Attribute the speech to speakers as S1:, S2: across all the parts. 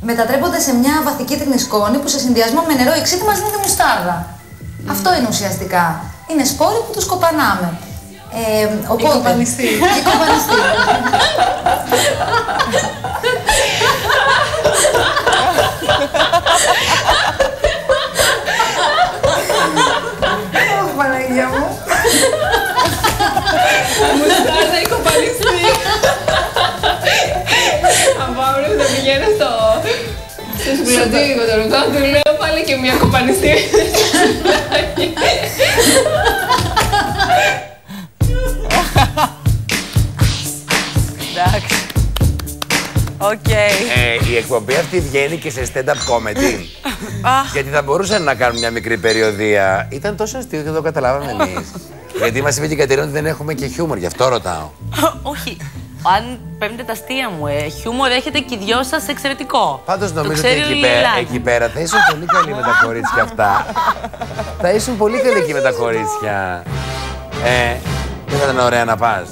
S1: μετατρέπονται σε μια βαθική σκόνη που σε συνδυασμό με νερό εξήτη μας δίνει τη μουστάρδα. Αυτό είναι ουσιαστικά. Είναι σπόροι που τους κοπανάμε. Ε, οπότε,
S2: Η κοπανιστή.
S1: Η κοπανιστή.
S2: του λέω πάλι και μια κοπανιστή.
S3: Εντάξει. Οκ.
S4: Ε, η εκπομπή αυτή βγαίνει και σε stand-up comedy. Γιατί θα μπορούσαν να κάνουν μια μικρή περιοδεία. Ήταν τόσο αστείο και δεν το καταλάβαμε εμείς. Γιατί μας είπε και η Κατερίνα ότι δεν έχουμε και χιούμορ, γι' αυτό ρωτάω.
S3: Όχι. Αν παίρνετε τα αστεία μου, ε, χιούμορ έχετε και οι δυο σας εξαιρετικό.
S4: Πάντως
S3: Το
S4: νομίζω ότι
S3: ξέρει
S4: εκεί
S3: ο
S4: πέρα,
S3: Λιλάκης.
S4: εκεί πέρα θα ήσουν πολύ καλή με τα κορίτσια αυτά. θα ήσουν πολύ καλή εκεί με τα κορίτσια. Ε, δεν θα ήταν ωραία να πας.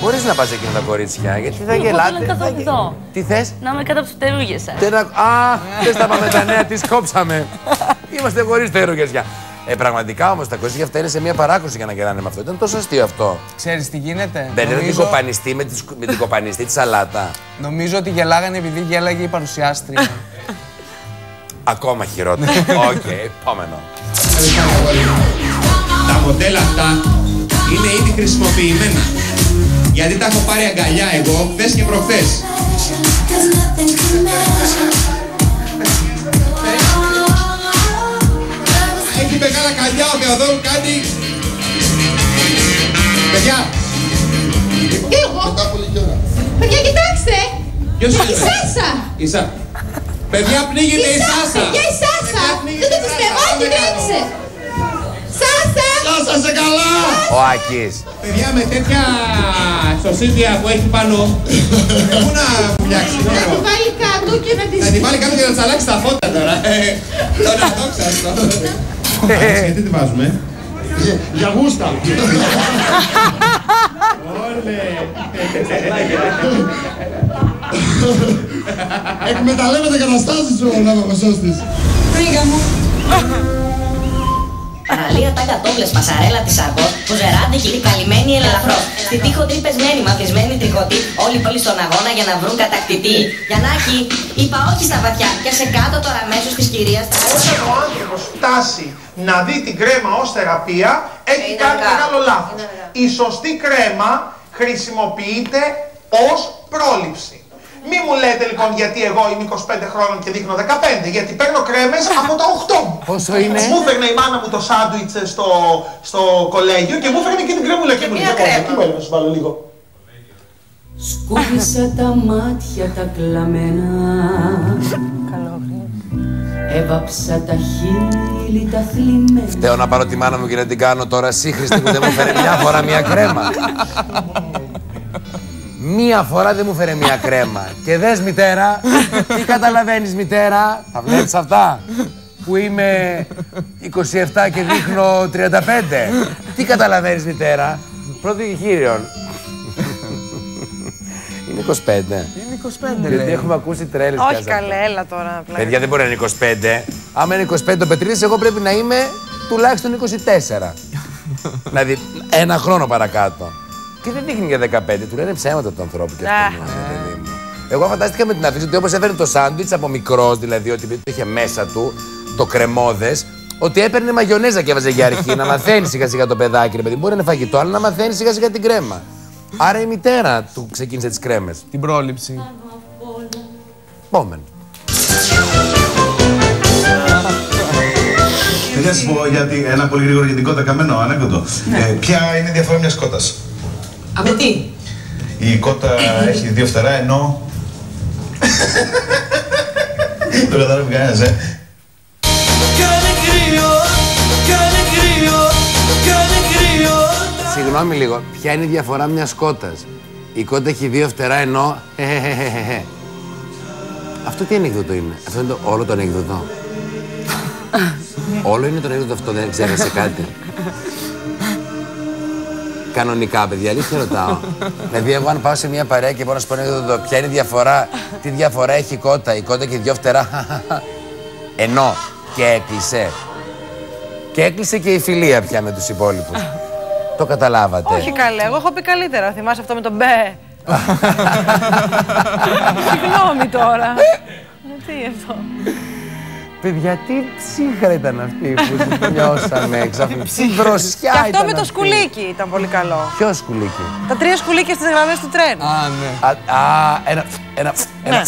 S4: Μπορείς να πας εκεί με τα κορίτσια, γιατί θα
S3: Εγώ
S4: γελάτε.
S3: θέλω να
S4: θα
S3: καθώ
S4: γε-
S3: εδώ.
S4: Τι θες,
S3: Να είμαι κάτω από του φτερούγε σα.
S4: δεν ακ- Α, δεν στα πάμε τα νέα, τις κόψαμε. Είμαστε χωρίς τερογεσιά. Ε, πραγματικά όμως τα κορίτσια αυτά είναι σε μια παράκρουση για να γελάνε με αυτό. Ήταν τόσο αστείο αυτό.
S5: Ξέρεις τι γίνεται;
S4: Μπαίνετε την
S5: Νομίζω,
S4: κοπανιστή με, τις- με την κοπανιστή της σαλάτα.
S5: νομίζω ότι γελάγανε επειδή γέλαγε η παρουσιάστρια.
S4: Ακόμα χειρότερο. Οκ, επόμενο.
S6: Τα μοντέλα αυτά είναι ήδη χρησιμοποιημένα. Γιατί τα έχω πάρει αγκαλιά εγώ χθες και προχθές.
S7: Σάσα.
S6: Η Σα- Παιδιά πνίγεται η Σάσα.
S7: Παιδιά, η Σάσα.
S6: Παιδιά,
S7: Δεν
S6: πνίγεται
S7: το
S6: η
S7: πιστεύω.
S6: Σάσα.
S7: Όχι,
S6: Πάμε κάτω.
S7: τρέξε. Σάσα.
S6: Σάσα σε καλά.
S4: Ο Άκης.
S6: Παιδιά με τέτοια σωσίδια που έχει πάνω, πού να φτιάξει.
S7: Να τη βάλει κάτω και να τη
S6: Θα τη βάλει κάτω και να της αλλάξει τα φώτα τώρα. ε. Τώρα δόξα αυτό. Γιατί τη βάζουμε;
S8: Για γούστα. Εκμεταλλεύεται καταστάσεις ο ναυαγωσός της.
S9: Παραλία τα κατόμπλε, πασαρέλα της αργό, ποζεράντε κυρί καλυμμένοι ελαφρώ. Στη τείχο τρυπεσμένοι, μαθισμένοι τριχωτοί, όλοι πολύ στον αγώνα για να βρουν κατακτητή. Γιαννάκη, είπα όχι στα βαθιά, και σε κάτω τώρα μέσω της κυρίας.
S10: Όταν ο άνθρωπος φτάσει να δει την κρέμα ως θεραπεία, έχει
S7: Είναι
S10: κάνει
S7: αργά.
S10: μεγάλο λάθος.
S7: Είναι αργά.
S10: Η σωστή κρέμα χρησιμοποιείται ως πρόληψη. Μη μου λέτε λοιπόν γιατί εγώ είμαι 25 χρόνων και δείχνω 15, γιατί παίρνω κρέμες από τα 8 μου.
S4: Πόσο είναι;
S10: Μου έφερνε η μάνα μου το σάντουιτς στο, στο κολέγιο και μου έφερνε και την κρέμουλα και μου
S7: μία
S10: λέει,
S7: κρέμα.
S10: «Τι μπορεί να σου βάλω λίγο».
S11: Σκούφισα τα μάτια τα κλαμμένα Έβαψα τα χείλη τα θλιμμένα
S4: Θέλω να πάρω τη μάνα μου και να την κάνω τώρα σύγχρηστη που δεν μου φέρε μια φορά μια κρέμα. Μία φορά δεν μου φέρε μια κρέμα. Και δες μητέρα, τι καταλαβαίνεις μητέρα, τα βλέπεις αυτά; Που είμαι 27 και δείχνω 35. Τι καταλαβαίνεις μητέρα, πρώτο χείριον. Είναι 25.
S5: Είναι 25
S4: Γιατί
S5: λέει.
S4: έχουμε ακούσει τρέλες
S3: Όχι
S4: πια σε αυτό.
S3: καλέ, έλα τώρα. πλάκα.
S4: Παιδιά δεν μπορεί να είναι 25. Άμα είναι 25 ο Πετρίδης, εγώ πρέπει να είμαι τουλάχιστον 24. δηλαδή ένα χρόνο παρακάτω. Και δεν δείχνει για 15. Του λένε ψέματα του ανθρώπου και αυτό.
S3: Α.
S4: είναι, παιδί μου. Εγώ φαντάστηκα με την αφήση ότι όπως έφερε το σάντουιτς από μικρός, δηλαδή ότι το είχε μέσα του, το κρεμόδες, ότι έπαιρνε μαγιονέζα και έβαζε για αρχή. να μαθαίνει σιγά σιγά το παιδάκι, ρε παιδί. Μπορεί να είναι φαγητό, αλλά να μαθαίνει σιγά σιγά την κρέμα. Άρα η μητέρα του ξεκίνησε τις κρέμες.
S5: Την πρόληψη.
S4: Επόμενο.
S8: Θέλω να σα πω γιατί, ένα πολύ γρήγορο για την κότα καμένο ανέκδοτο. Ε, ποια είναι η διαφορά μιας κότας;
S7: Από τι;
S8: Η κότα έχει δύο φτερά ενώ. Το κατάλαβε κανένας, ε.
S4: Συγγνώμη λίγο, ποια είναι η διαφορά μιας κότας; Η κότα έχει δύο φτερά ενώ. Αυτό τι ανέκδοτο είναι; Αυτό είναι το, όλο το ανέκδοτο. όλο είναι το ανέκδοτο αυτό, δεν ξέχασε κάτι. Κανονικά, παιδιά, αλήθεια ρωτάω. δηλαδή, εγώ αν πάω σε μια παρέα και μπορώ να σου πω ένα ανέκδοτο, ποια είναι η διαφορά, τι διαφορά έχει η κότα, η κότα και οι δυο φτερά. Ενώ και έκλεισε. Και έκλεισε και η φιλία πια με τους υπόλοιπους. Το καταλάβατε.
S12: Όχι καλέ, εγώ έχω πει καλύτερα. Θυμάσαι αυτό με τον μπε. Συγγνώμη τώρα. Ε, Τι εδώ.
S4: Παιδιά, τι ψύχρα ήταν αυτή που την νιώσαμε ξαφνικά. Τι δροσιά
S12: Και αυτό
S4: ήταν
S12: με το
S4: αυτή.
S12: σκουλίκι ήταν πολύ καλό.
S4: Ποιο σκουλίκι;
S12: Τα τρία σκουλίκια στις γραμμές του τρένου.
S5: Α, ναι.
S4: Α, α, ένα, ένα, ένα.
S12: Ναι.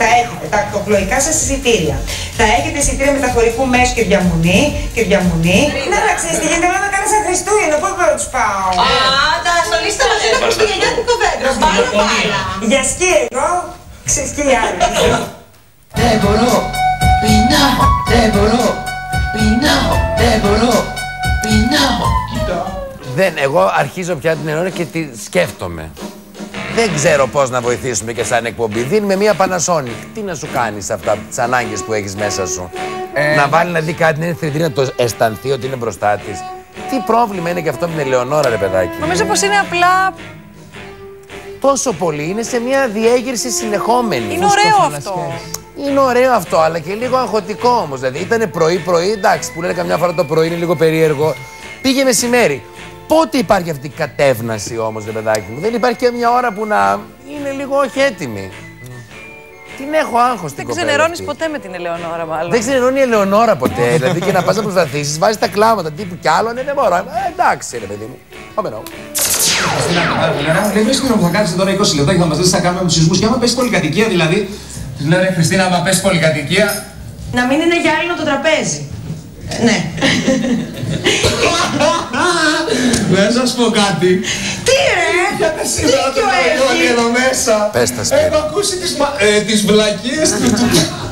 S13: θα έχετε τα ακτοπλοϊκά σας εισιτήρια. Θα έχετε εισιτήρια μεταφορικού μέσου και διαμονή. Και διαμονή. Να, να ξέρεις τι γίνεται, να κάνω σαν Χριστούγεννα, πού μπορώ να τους πάω.
S7: Α, τα στολίστε μας ένα χριστουγεννιάτικο δέντρο. Μπάλα, μπάλα.
S13: Για σκι εγώ, ξεσκι άλλοι.
S11: Δεν μπορώ, πεινάω, δεν μπορώ, πεινάω, δεν μπορώ, πεινάω.
S4: Δεν, εγώ αρχίζω πια την ώρα και τη σκέφτομαι. Δεν ξέρω πώς να βοηθήσουμε και σαν εκπομπή. Δίνουμε μία Panasonic. Τι να σου κάνεις σε αυτά τις ανάγκες που έχεις μέσα σου;
S5: Ε,
S4: να βάλει να δει κάτι, να είναι θρητή, να το αισθανθεί ότι είναι μπροστά της. Τι πρόβλημα είναι και αυτό με την Ελεονόρα, ρε παιδάκι;
S12: Νομίζω πως είναι απλά.
S4: Τόσο πολύ είναι σε μια διέγερση συνεχόμενη.
S12: Είναι ωραίο αυτό.
S4: Είναι ωραίο αυτό, αλλά και λίγο αγχωτικό όμως. Δηλαδή ήταν πρωί-πρωί, εντάξει, που λένε καμιά φορά το πρωί είναι λίγο περίεργο. Πήγε μεσημέρι. Πότε υπάρχει αυτή η κατεύναση όμως, ρε παιδάκι μου; Δεν υπάρχει και μια ώρα που να είναι λίγο όχι έτοιμη. Την έχω άγχος στην
S12: Δεν
S4: κοπέλα
S12: ξενερώνεις
S4: αυτή.
S12: ποτέ με την Ελεονόρα, μάλλον.
S4: Δεν ξενερώνει η Ελεονόρα ποτέ. δηλαδή και να πας να προσπαθήσεις, βάζεις τα κλάματα τύπου κι άλλο. Ναι, δεν μπορώ. Ε, εντάξει, ρε παιδί μου. Πάμε να.
S6: Λέει, πες μου που θα κάνεις τώρα 20 λεπτά και θα μας δεις τι θα κάνουμε με τους σεισμούς και άμα πέσει πολυκατοικία δηλαδή. Της λέω ρε Χριστίνα, άμα πέσει πολυκατοικία.
S13: Να μην είναι γυάλινο το τραπέζι. Ε, Ναι.
S6: Να σας πω κάτι.
S13: Τι ρε!
S6: Γιατί σήμερα το
S13: Δίκιο
S6: πρωί
S13: έχεις.
S6: εδώ μέσα.
S4: Πες τα, Σπύρο.
S6: Έχω ακούσει τις, μα... ε, τις βλακίες του. του-